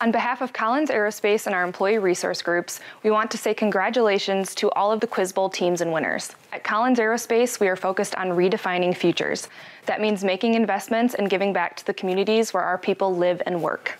On behalf of Collins Aerospace and our employee resource groups, we want to say congratulations to all of the Quiz Bowl teams and winners. At Collins Aerospace, we are focused on redefining futures. That means making investments and giving back to the communities where our people live and work.